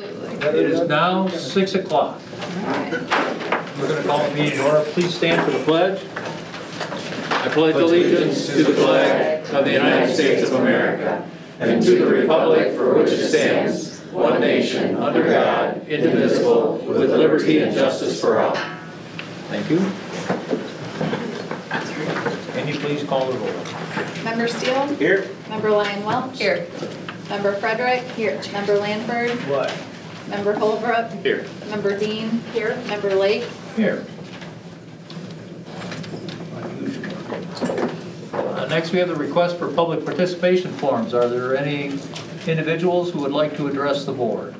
It is now 6 o'clock. We're going to call the meeting order. Please stand for the pledge. I pledge allegiance to the flag of the United States of America and to the republic for which it stands, one nation, under God, indivisible, with liberty and justice for all. Thank you. Can you please call the roll? Member Steele? Here. Member Lyon Welch? Here. Member Frederick? Here. Member Lanford? What? Member Holbrook? Here. Member Dean? Here. Member Lake? Here. Uh, Next, we have the request for public participation forms. Are there any individuals who would like to address the board?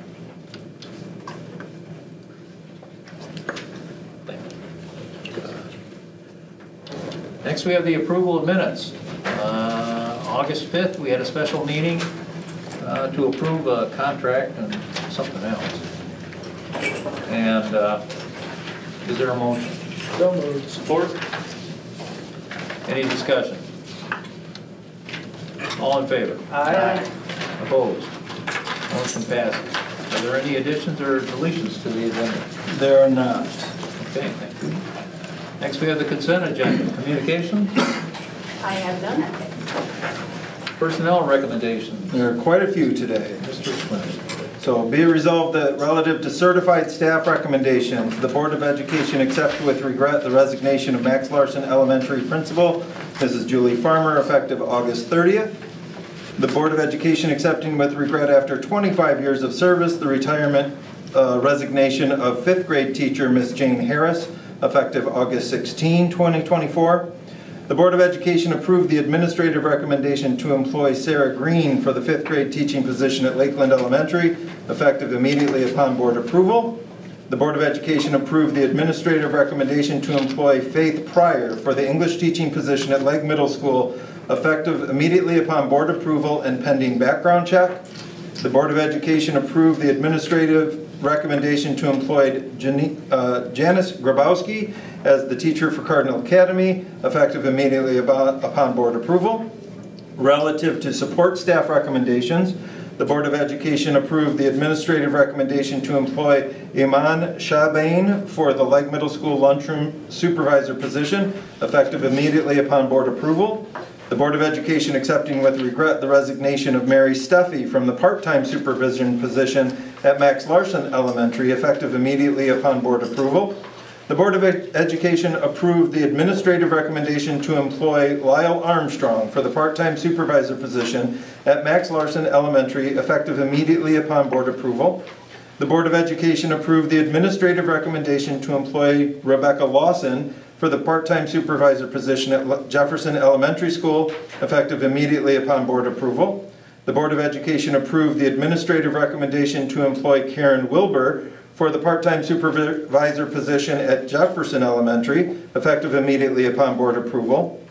Next, we have the approval of minutes. Uh, August 5th, we had a special meeting uh, to approve a contract and something else. And uh, is there a motion? So moved. Support? Any discussion? All in favor? Aye. Opposed? Motion passes. Are there any additions or deletions to the agenda? There are not. Okay, thank you. Next, we have the consent agenda. Communication, I have done personnel recommendations. There are quite a few today. Mr. Swin. So be resolved that relative to certified staff recommendations, the Board of Education accepts with regret the resignation of Max Larsen Elementary Principal, Mrs. Julie Farmer, effective August 30th. The Board of Education accepting with regret after 25 years of service, the retirement uh, resignation of fifth grade teacher, Miss Jane Harris, effective August 16, 2024. The Board of Education approved the administrative recommendation to employ Sarah Green for the fifth grade teaching position at Lakeland Elementary, effective immediately upon board approval. The Board of Education approved the administrative recommendation to employ Faith Pryor for the English teaching position at Legg Middle School, effective immediately upon board approval and pending background check. The Board of Education approved the administrative recommendation to employ Jani- uh, Janice Grabowski as the teacher for Cardinal Academy, effective immediately upon upon board approval. Relative to support staff recommendations, the Board of Education approved the administrative recommendation to employ Iman Shabain for the Legg Middle School lunchroom supervisor position, effective immediately upon board approval. The Board of Education accepting with regret the resignation of Mary Steffi from the part-time supervision position at Max Larsen Elementary, effective immediately upon board approval. The Board of Education approved the administrative recommendation to employ Lyle Armstrong for the part-time supervisor position at Max Larsen Elementary, effective immediately upon board approval. The Board of Education approved the administrative recommendation to employ Rebecca Lawson for the part-time supervisor position at Jefferson Elementary School, effective immediately upon board approval. The Board of Education approved the administrative recommendation to employ Karen Wilbur for the part-time supervisor position at Jefferson Elementary, effective immediately upon board approval.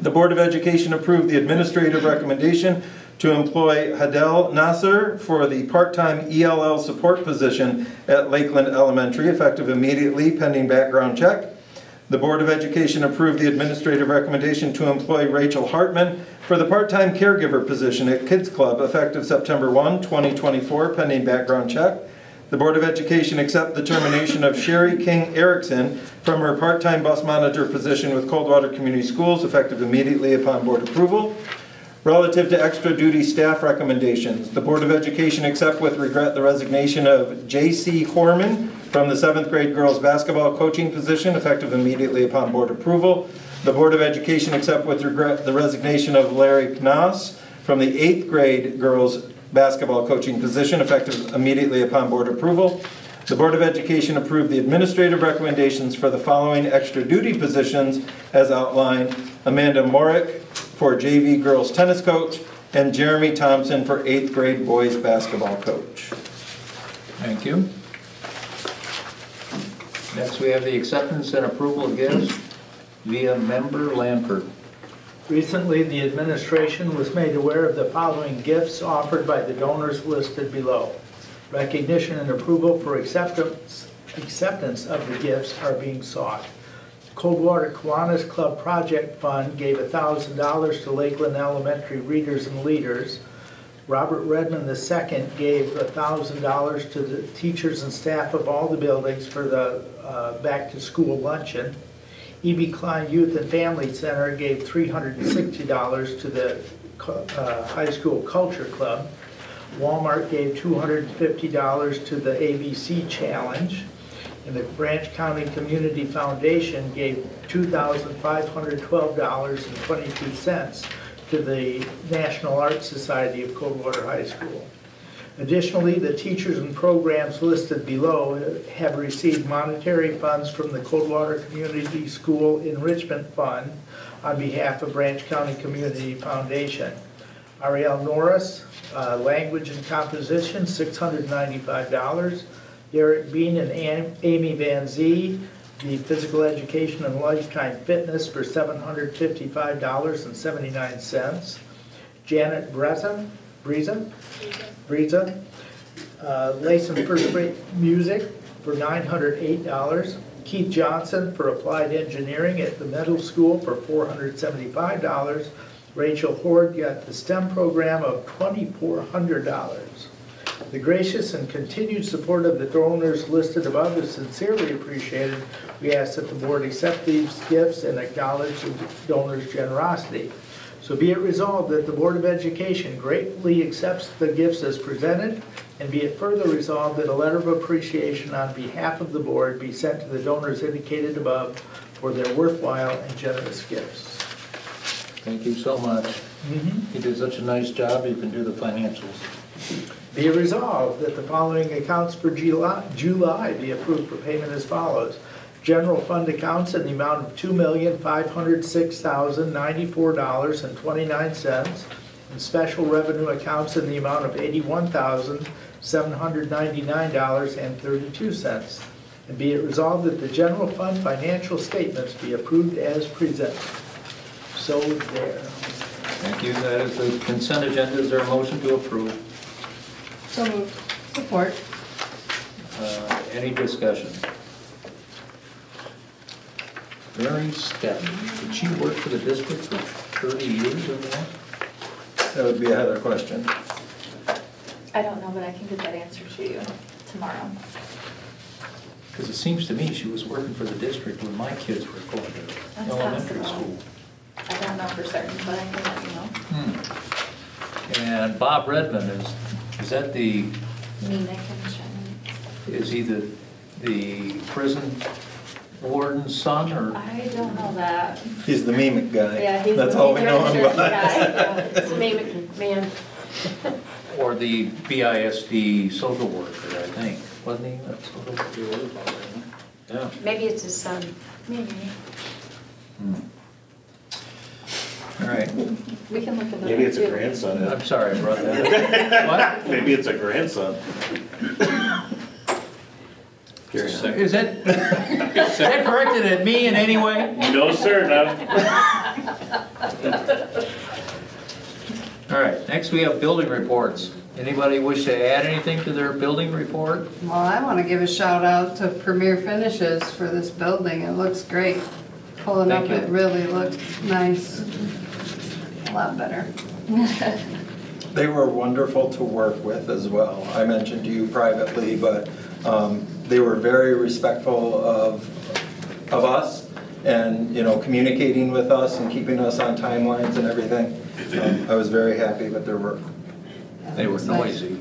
The Board of Education approved the administrative recommendation to employ Hadel Nasser for the part-time ELL support position at Lakeland Elementary, effective immediately pending background check. The Board of Education approved the administrative recommendation to employ Rachel Hartman for the part-time caregiver position at Kids Club, effective September 1, 2024, pending background check. The Board of Education accept the termination of Sherry King Erickson from her part-time bus monitor position with Coldwater Community Schools, effective immediately upon board approval. Relative to extra duty staff recommendations, the Board of Education accept with regret the resignation of J.C. Horman from the seventh grade girls basketball coaching position, effective immediately upon board approval. The Board of Education accept with regret the resignation of Larry Knaus from the eighth grade girls basketball coaching position, effective immediately upon board approval. The Board of Education approved the administrative recommendations for the following extra duty positions as outlined. Amanda Morick for JV girls tennis coach, and Jeremy Thompson for eighth grade boys basketball coach. Thank you. Next, we have the acceptance and approval of gifts via member Lanford. Recently, the administration was made aware of the following gifts offered by the donors listed below. Recognition and approval for acceptance, acceptance of the gifts are being sought. Coldwater Kiwanis Club Project Fund gave $1,000 to Lakeland Elementary Readers and Leaders. Robert Redmond II gave $1,000 to the teachers and staff of all the buildings for the uh, back-to-school luncheon. E.B. Klein Youth and Family Center gave $360 to the uh, high school culture club. Walmart gave $250 to the ABC Challenge. And the Branch County Community Foundation gave $2,512.22 to the National Art Society of Coldwater High School. Additionally, the teachers and programs listed below have received monetary funds from the Coldwater Community School Enrichment Fund on behalf of Branch County Community Foundation. Ariel Norris, uh, Language and Composition, $695. Derek Bean and Am- Amy Van Zee, the Physical Education and Lifetime Fitness for $755.79. Janet Breza, Breza, Breza, uh, Layson First Grade Music for $908. Keith Johnson for Applied Engineering at the Middle School for $475. Rachel Horde got the STEM program of $2,400. The gracious and continued support of the donors listed above is sincerely appreciated. We ask that the board accept these gifts and acknowledge the donors' generosity. So be it resolved that the Board of Education greatly accepts the gifts as presented, and be it further resolved that a letter of appreciation on behalf of the board be sent to the donors indicated above for their worthwhile and generous gifts. Thank you so much. Mm-hmm. You did such a nice job, you can do the financials. Be resolved that the following accounts for July July be approved for payment as follows. General fund accounts in the amount of two million, five hundred six thousand, ninety-four dollars and twenty-nine cents. And special revenue accounts in the amount of eighty-one thousand, seven hundred ninety-nine dollars and thirty-two cents. And be it resolved that the general fund financial statements be approved as presented. So there. Thank you, that is the consent agenda, is there a motion to approve? So moved. Support. Uh, Any discussion? Mary Stepp, did she work for the district for 30 years or more? That would be a Heather question. I don't know, but I can get that answer to you tomorrow. Because it seems to me she was working for the district when my kids were going to elementary possible. school. I don't know for certain, but I can let you know. Hmm. And Bob Redmond is, is that the, Nina can check. is he the, the prison warden's son or? I don't know that. He's the mimic guy. Yeah, he's That's the all we know him by. guy. Yeah, It's a mimic man. Or the BISD social worker, I think, wasn't he? a social worker? Yeah. Maybe it's his son. Maybe. All right, We can look at that. Maybe it's a too. grandson. I'm sorry I brought that up. Maybe it's a grandson. Carry on. What? Is that, is that directed at me in any way? No, sir, no. All right, next we have building reports. Anybody wish to add anything to their building report? Well, I want to give a shout out to Premier Finishes for this building. It looks great. Pulling up, you. it really looked nice. A lot better. They were wonderful to work with as well. I mentioned to you privately, but um, they were very respectful of, of us and, you know, communicating with us and keeping us on timelines and everything. Um, I was very happy with their work. They were nice. noisy.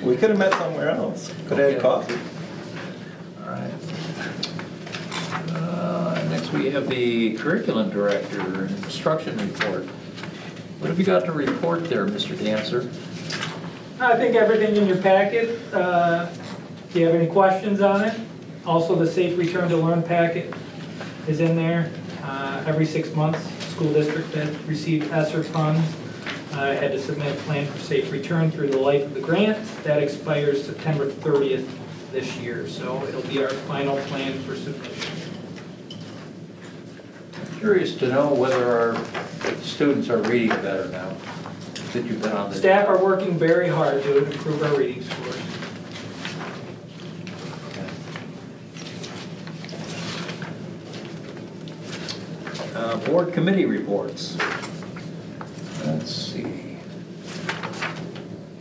We could have met somewhere else, could have had coffee. All right. Next, we have the curriculum director and instruction report. What have you got to report there, Mr. Dancer? I think everything in your packet, uh, do you have any questions on it? Also, the Safe Return to Learn packet is in there. Uh, Every six months, school district that received ESSER funds uh, had to submit a plan for safe return through the life of the grant. That expires September 30th this year, so it'll be our final plan for submission. Curious to know whether our students are reading better now that you've been on the. Staff are working very hard to improve our reading scores. Uh, Board committee reports. Let's see.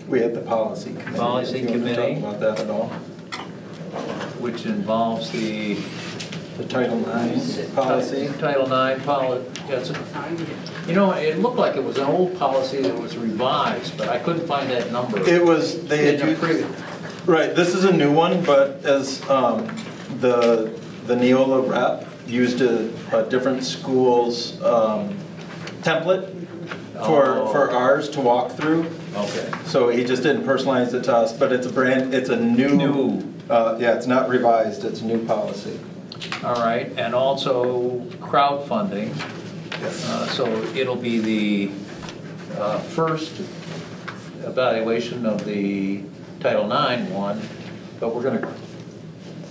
We had the policy committee. Policy If you wanna talk committee. About that at all? which involves the The Title IX policy? Title IX policy. You know, it looked like it was an old policy that was revised, but I couldn't find that number. It was, they had used, right, this is a new one, but as um, the, the Neola rep used a, a different school's um, template for, Oh. for ours to walk through. Okay. So he just didn't personalize it to us, but it's a brand, it's a new. New. Uh, yeah, it's not revised, it's a new policy. All right, and also crowdfunding. Yes. Uh, So it'll be the uh, first evaluation of the Title IX one, but we're going to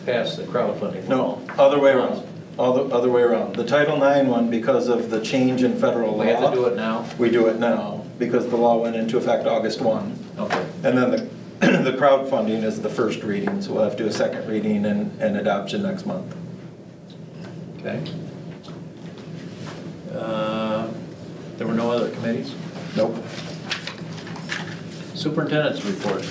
pass the crowdfunding. No, other way around, other, other way around. The Title IX one, because of the change in federal law. We have to do it now? We do it now, because the law went into effect August 1. Okay. And then the, the crowdfunding is the first reading, so we'll have to do a second reading and, and adoption next month. Okay. Uh, There were no other committees? Nope. Superintendent's report.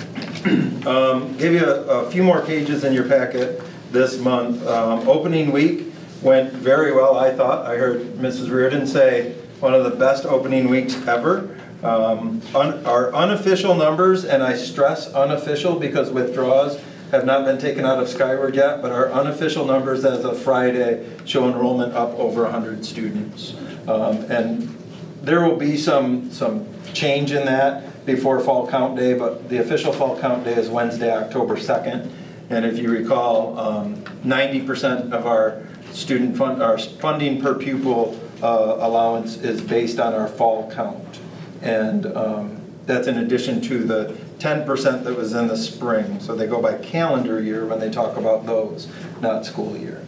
Um, Give you a a few more pages in your packet this month. Um, Opening week went very well, I thought. I heard Mrs. Reardon say, one of the best opening weeks ever. Um, un- Our unofficial numbers, and I stress unofficial because withdrawals have not been taken out of Skyward yet, but our unofficial numbers as of Friday show enrollment up over 100 students. Um, And there will be some, some change in that before fall count day, but the official fall count day is Wednesday, October 2nd. And if you recall, um, 90% of our student fund, our funding per pupil uh, allowance is based on our fall count. And um, that's in addition to the 10% that was in the spring. So they go by calendar year when they talk about those, not school year.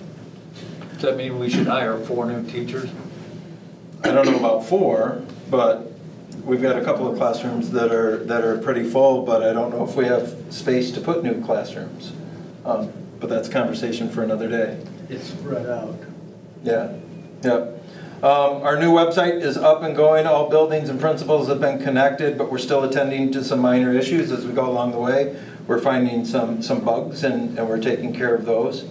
Does that mean we should hire four new teachers? I don't know about four, but we've got a couple of classrooms that are, that are pretty full, but I don't know if we have space to put new classrooms. Um, But that's conversation for another day. It's spread out. Yeah, yep. Um, Our new website is up and going, all buildings and principals have been connected, but we're still attending to some minor issues as we go along the way. We're finding some, some bugs and, and we're taking care of those.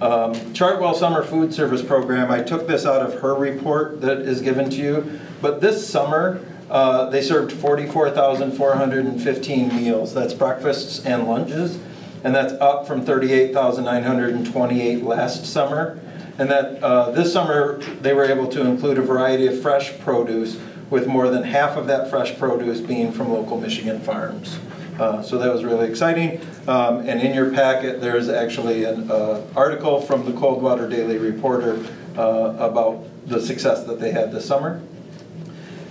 Um, Chartwell Summer Food Service Program, I took this out of her report that is given to you, but this summer, uh, they served 44,415 meals. That's breakfasts and lunches, and that's up from 38,928 last summer. And that uh, this summer, they were able to include a variety of fresh produce, with more than half of that fresh produce being from local Michigan farms. Uh, So that was really exciting. Um, And in your packet, there's actually an uh, article from the Coldwater Daily Reporter uh, about the success that they had this summer.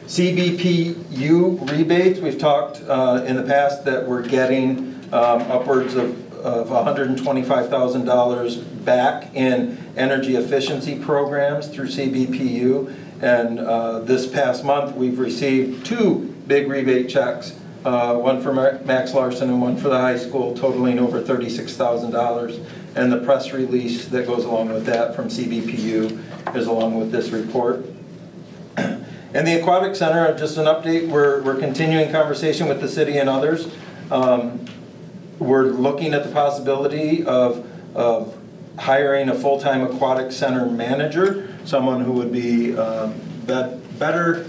CBPU rebates, we've talked uh, in the past that we're getting um, upwards of of $125,000 back in energy efficiency programs through CBPU. And uh, this past month, we've received two big rebate checks, uh, one for Max Larsen and one for the high school totaling over $36,000. And the press release that goes along with that from CBPU is along with this report. And the Aquatic Center, just an update, we're, we're continuing conversation with the city and others. Um, We're looking at the possibility of, of hiring a full-time aquatic center manager, someone who would be um, bet- better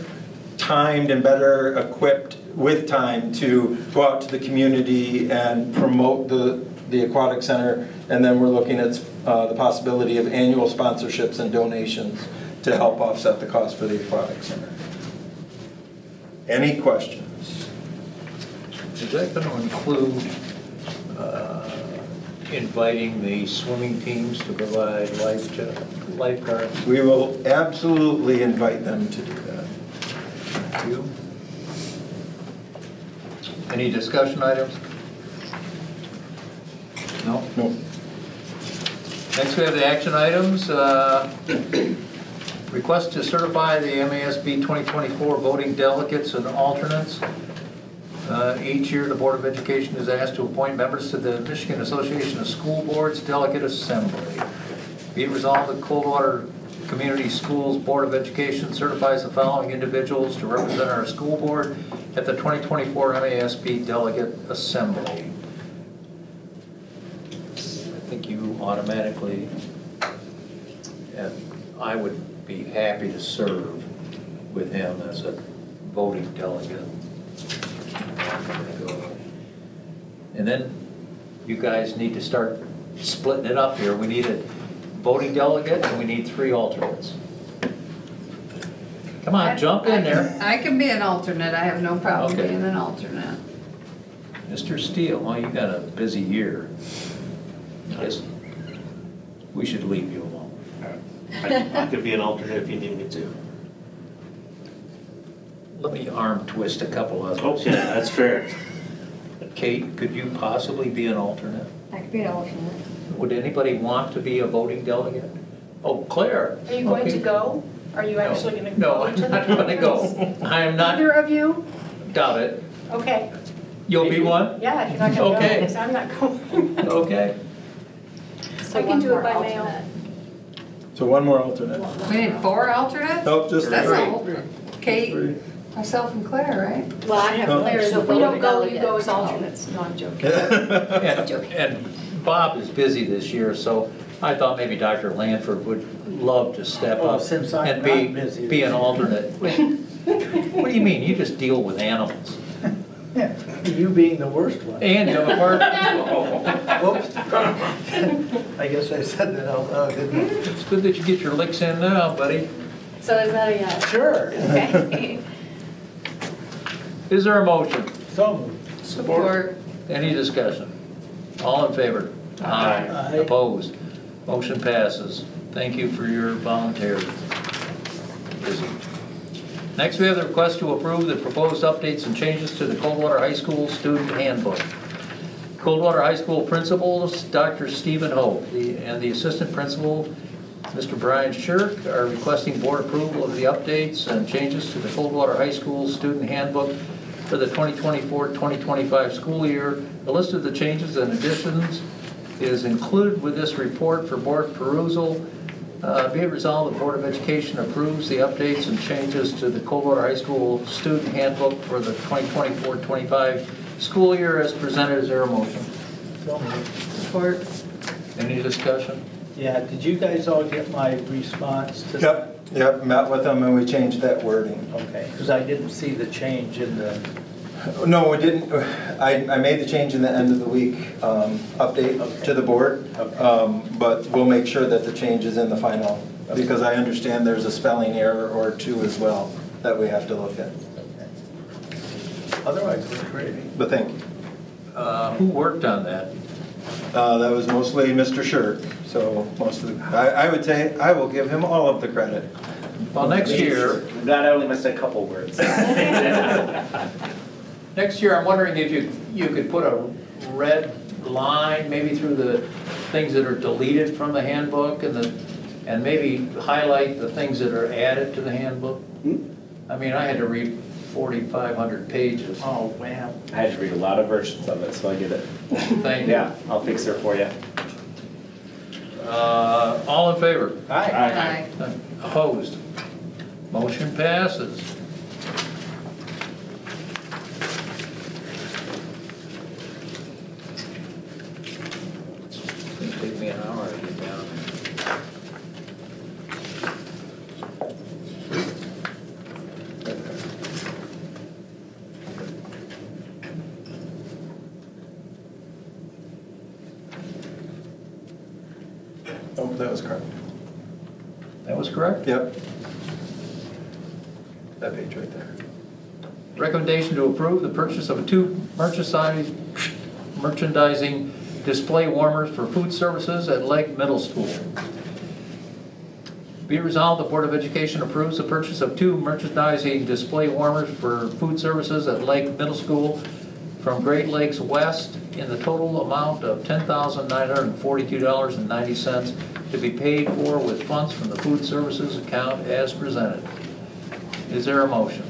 timed and better equipped with time to go out to the community and promote the, the aquatic center. And then we're looking at uh, the possibility of annual sponsorships and donations to help offset the cost for the aquatic center. Any questions? Is that going to include inviting the swimming teams to provide life lifeguards? We will absolutely invite them to do that. You? Any discussion items? No? No. Next, we have the action items. uh, Request to certify the MASB 2024 voting delegates and alternates. Uh, Each year, the Board of Education is asked to appoint members to the Michigan Association of School Boards Delegate Assembly. Be resolved that Coldwater Community Schools Board of Education certifies the following individuals to represent our school board at the 2024 MASB Delegate Assembly. I think you automatically, and I would be happy to serve with him as a voting delegate. And then you guys need to start splitting it up here. We need a voting delegate and we need three alternates. Come on, jump in there. I can be an alternate, I have no problem Okay. being an alternate. Mr. Steele, well, you got a busy year. Guess we should leave you alone. I I could be an alternate if you need me to. Let me arm twist a couple of others. Oh, okay, that's fair. Kate, could you possibly be an alternate? I could be an alternate. Would anybody want to be a voting delegate? Oh, Claire. Are you going to go? Are you No. actually going to No, go I'm to the not gonna go. meetings? I am not, Either of you? doubt it. Okay. You'll be one? Yeah, if you're not going to Okay. go, because I'm not going. Okay. So I can one do it more by mail. alternate. So one more alternate. We need four alternates? Nope, just That's three. all. Kate, myself and Claire, right? Well, I have No. Claire as So a if we don't go, you go as alternates. No, I'm joking. And, and Bob is busy this year, so I thought maybe Dr. Lanford would love to step Oh, up since I'm and be, not busy be an this alternate. What do you mean? You just deal with animals. Yeah, You being the worst one. And you have a partner. Whoops. I guess I said that out loud, didn't It's good that you get your licks in now, buddy. So is that a yes? I? Sure. Okay. Is there a motion? So moved. Support. Any discussion? All in favor? Aye. Opposed? Motion passes. Thank you for your volunteer. Busy. Next, we have the request to approve the proposed updates and changes to the Coldwater High School Student Handbook. Coldwater High School principals, Dr. Stephen Hope, the- and the assistant principal, Mr. Brian Shirk, are requesting board approval of the updates and changes to the Coldwater High School Student Handbook for the 2024-2025 school year. The list of the changes and additions is included with this report for board perusal. Uh, Be it resolved, the Board of Education approves the updates and changes to the Coldwater High School Student Handbook for the 2024-25 school year as presented. Is there a motion? Support. Any discussion? Yeah, did you guys all get my response to? Yep, yep, met with them and we changed that wording. Okay, because I didn't see the change in the, No, we didn't, I, I made the change in the end of the week um, update to the board. Okay. Um, But we'll make sure that the change is in the final, because I understand there's a spelling error or two as well that we have to look at. okay. otherwise it looks great. But thank you. Uh, Who worked on that? Uh, That was mostly Mr. Shirk, so most of the, I, I would say, I will give him all of the credit. Well, next year, I'm I only missed a couple words. next year, I'm wondering if you, you could put a red line maybe through the things that are deleted from the handbook and the, and maybe highlight the things that are added to the handbook. I mean, I had to read 4,500 pages. Oh, wow. I had to read a lot of versions of it, so I get it. Thank you. Yeah, I'll fix it for you. Uh, All in favor? Hi. Aye. Opposed? Motion passes. It'll take me an hour to get down. Oh, that was correct. That was correct? Yep. That page right there. Recommendation to approve the purchase of two merchandising, merchandising display warmers for food services at Legg Middle School. Be it resolved, the Board of Education approves the purchase of two merchandising display warmers for food services at Legg Middle School from Great Lakes West in the total amount of $10,942.90 to be paid for with funds from the food services account as presented. Is there a motion?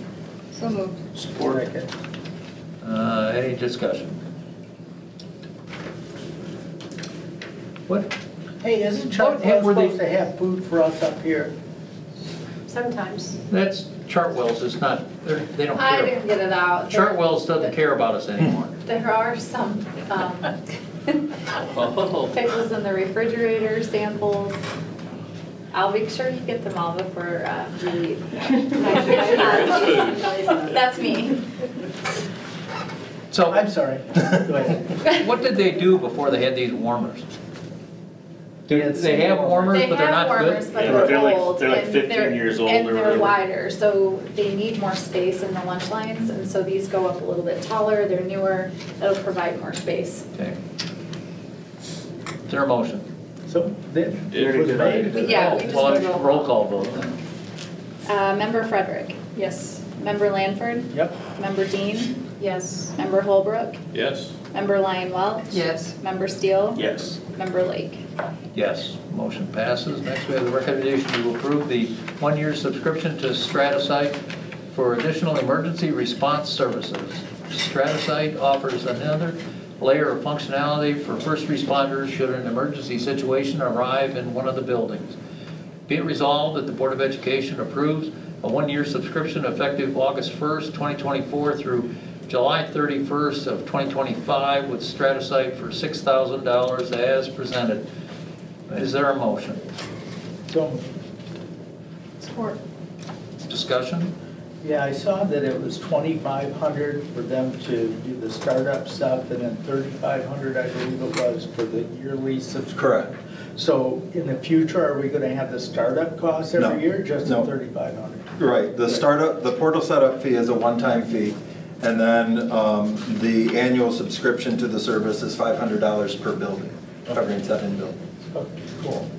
So moved. Support. Uh, Any discussion? What, Hey, isn't Chuck What- what were they- supposed to have food for us up here? Sometimes. that's, Chartwell's it's not, they're- they don't I care. didn't get it out. There- Chartwell's doesn't care about us anymore. There are some, um, Oh, pickles in the refrigerator, samples. I'll make sure you get them all before, uh, we leave. That's me. So I'm sorry. What did they do before they had these warmers? Do It's- they have warmers, They but they're not warmers, good? but Yeah, they're they're like- old. they're like 15 they're- years old And they're whatever. wider, so they need more space in the lunch lines, and so these go up a little bit taller, they're newer, it'll provide more space. Okay. Is there a motion? So, then, You already was did. made. We- Yeah, we just Well, did roll Roll call. call vote then. Uh, Member Frederick, Yes. Member Lanford, Yep. Member Dean, Yes. Member Holbrook, Yes. Member Lyon Welch. Yes. Member Steele, Yes. Member Lake. Yes, motion passes. Next, we have the recommendation to approve the one-year subscription to Stratasite for additional emergency response services. Stratasite offers another layer of functionality for first responders should an emergency situation arrive in one of the buildings. Be it resolved that the Board of Education approves a one-year subscription effective August 1st, 2024 through July 31st of 2025 with Stratasite for $6,000 as presented. Is there a motion? So, Support. Discussion? yeah, I saw that it was twenty-five hundred for them to do the startup stuff, and then thirty-five hundred, I believe it was, for the yearly subscription. Correct. So in the future, are we gonna have the startup costs No. every year, just No. the thirty-five hundred? Right, the startup, the portal setup fee is a one-time fee, and then um, the annual subscription to the service is $500 per building, covering seven buildings. Okay, cool.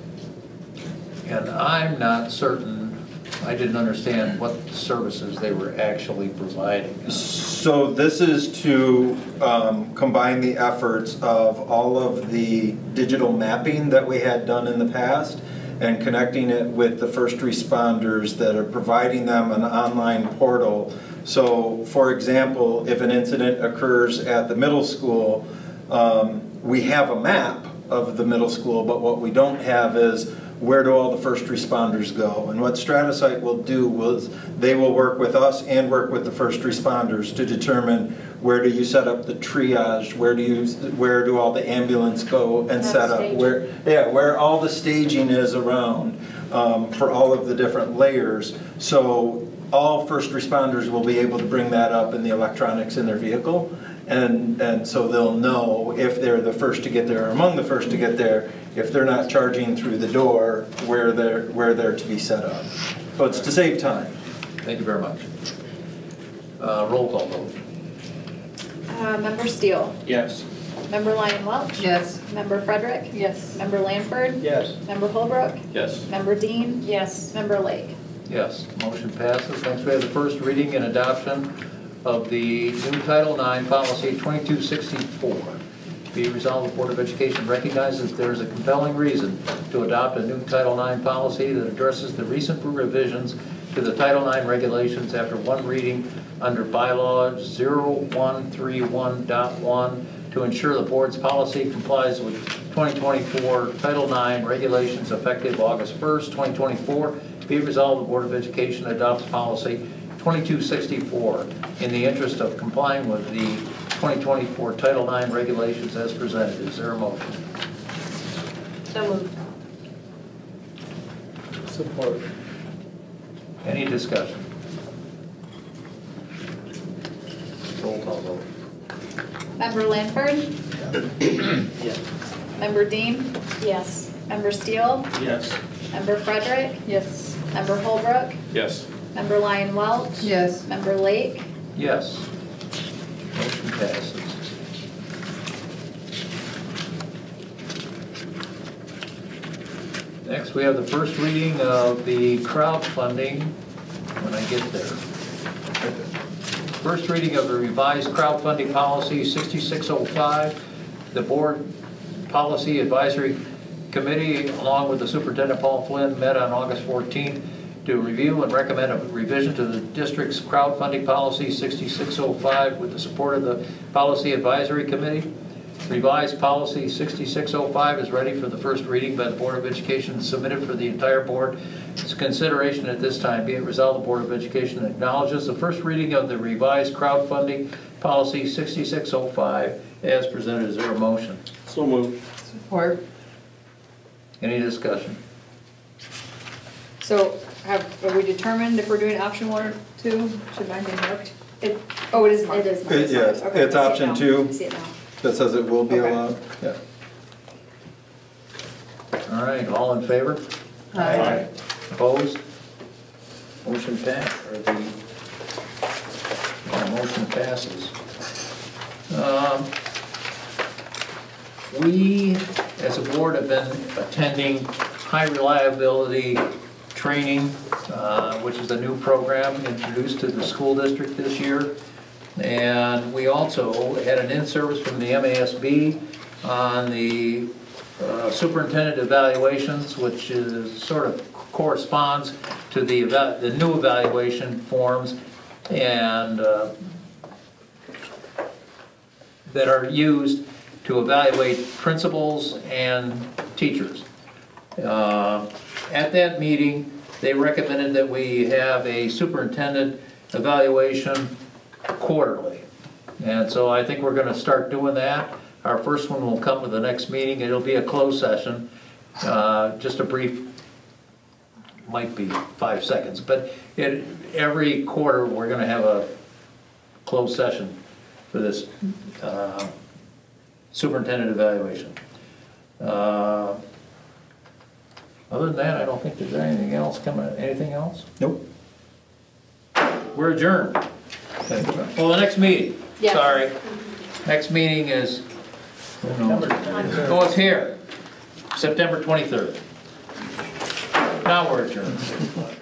And I'm not certain, I didn't understand what services they were actually providing. So this is to um, combine the efforts of all of the digital mapping that we had done in the past and connecting it with the first responders that are providing them an online portal. So, for example, if an incident occurs at the middle school, um, we have a map of the middle school, but what we don't have is where do all the first responders go? And what Stratasite will do was, they will work with us and work with the first responders to determine where do you set up the triage, where do you, where do all the ambulance go and set up? Staging. Where, yeah, where all the staging is around um, for all of the different layers. So all first responders will be able to bring that up in the electronics in their vehicle. And, and so they'll know if they're the first to get there, or among the first to get there, if they're not charging through the door, where they're, where they're to be set up. So it's to save time. Thank you very much. Uh, Roll call vote. Uh, Member Steele, Yes. Member Lyon Welch. Yes. Member Frederick, Yes. Member Lanford, Yes. Member Holbrook, Yes. Member Dean, Yes. Member Lake. Yes, motion passes. Next, we have the first reading and adoption of the new Title IX Policy 2264. Be resolved, the Board of Education recognizes there is a compelling reason to adopt a new Title IX policy that addresses the recent revisions to the Title IX regulations after one reading under bylaw 0131.1 to ensure the board's policy complies with 2024 Title IX regulations effective August 1st, 2024. Be resolved, the Board of Education adopts policy 2264 in the interest of complying with the 2024 Title IX regulations as presented. Is there a motion? So moved. Support. Any discussion? Roll call vote. Member Lanford, Yes. Member Dean, Yes. Member Steele, Yes. Member Frederick, Yes. Member Holbrook, Yes. Member Lyon Welch. Yes. Member Lake, Yes. Motion passes. Next, we have the first reading of the crowdfunding, when I get there. First reading of the revised crowdfunding policy 6605. The board policy advisory committee, along with the superintendent Paul Flynn, met on August 14th to review and recommend a revision to the district's crowdfunding policy 6605 with the support of the policy advisory committee. revised policy 6605 is ready for the first reading by the Board of Education and submitted for the entire board. Its consideration at this time, be it resolved, the Board of Education acknowledges the first reading of the revised crowdfunding policy 6605 as presented. Is there a motion? So moved. Support. Any discussion? So have, have we determined if we're doing option one or two? Should mine be marked? It, oh, it is marked. It is marked. It- Yes, Okay, it's I see it option two see it now. that says it will be Okay. allowed. Yeah. All right, all in favor? Aye. Opposed? Motion passed, or the, yeah, motion passes. Um, We, as a board, have been attending high reliability training, uh, which is a new program introduced to the school district this year. And we also had an in-service from the MASB on the uh, superintendent evaluations, which is, sort of corresponds to the, the new evaluation forms and uh, that are used to evaluate principals and teachers. Uh, At that meeting, they recommended that we have a superintendent evaluation quarterly. And so I think we're gonna start doing that. Our first one will come with the next meeting, it'll be a closed session, uh, just a brief, might be five seconds, but it, every quarter, we're gonna have a closed session for this uh, superintendent evaluation. Uh, Other than that, I don't think there's anything else coming, anything else? Nope. We're adjourned. Well, the next meeting, Yes. sorry. Next meeting is, oh, it's here, September 23rd. Now we're adjourned.